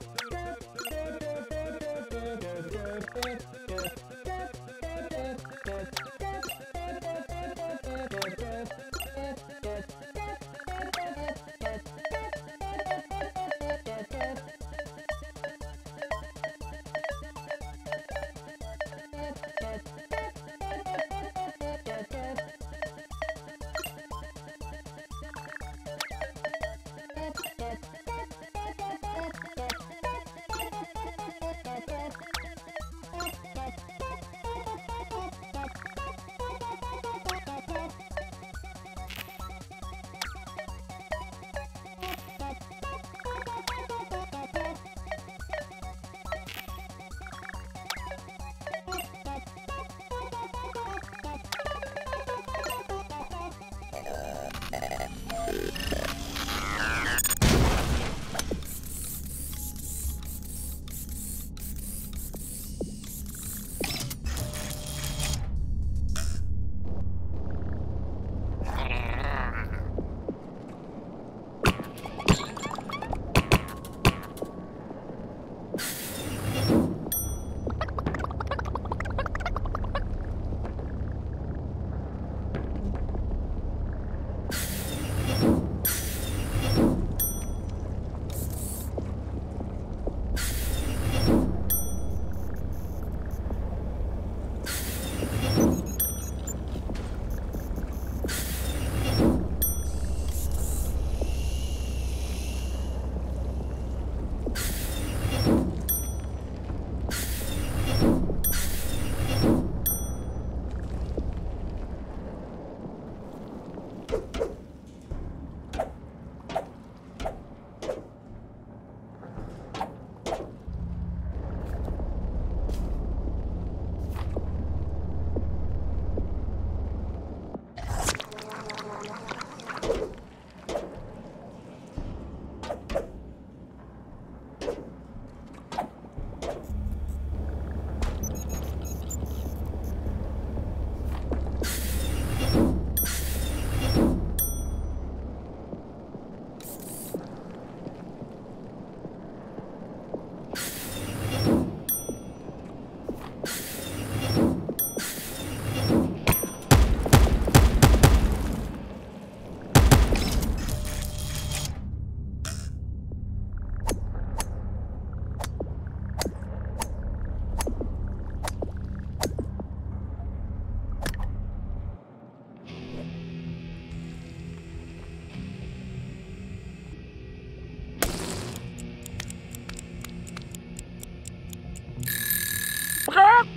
Bye. Crap!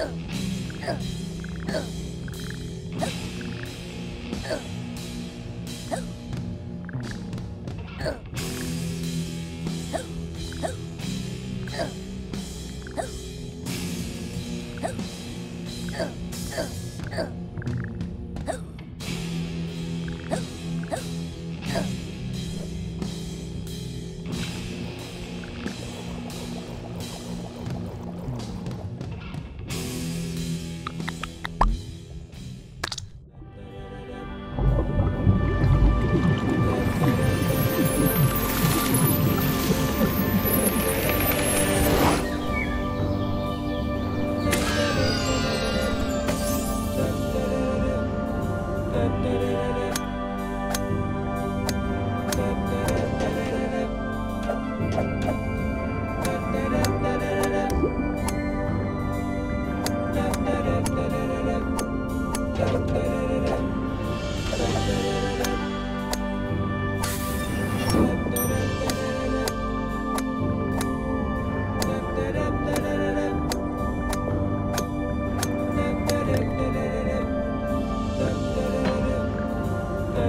Ugh.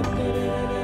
da da da da